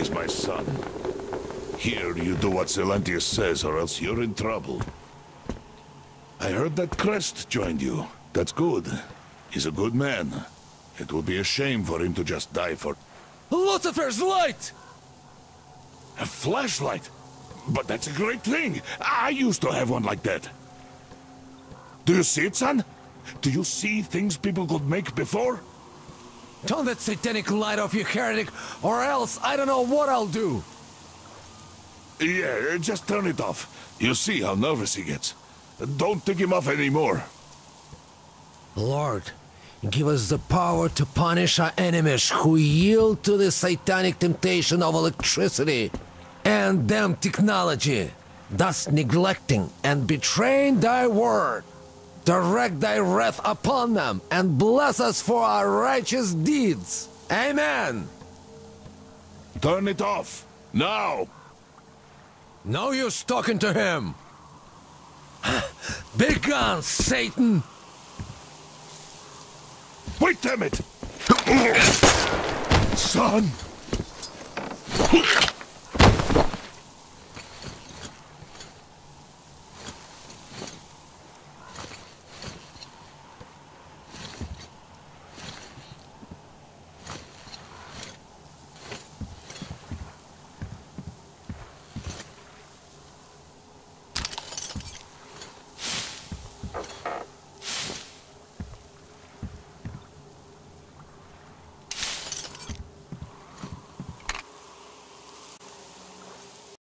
is my son. Here, you do what Silantius says, or else you're in trouble. I heard that Krest joined you. That's good. He's a good man. It would be a shame for him to just die for... Lucifer's light! A flashlight? But that's a great thing. I used to have one like that. Do you see it, son? Do you see things people could make before? Turn that satanic light off, you heretic, or else I don't know what I'll do! Yeah, just turn it off. You see how nervous he gets. Don't take him off anymore. Lord, give us the power to punish our enemies who yield to the satanic temptation of electricity and damn technology, thus neglecting and betraying thy word. Direct thy wrath upon them and bless us for our righteous deeds. Amen. Turn it off. Now! No use talking to him. Begone, Satan! Wait, damn it! Son!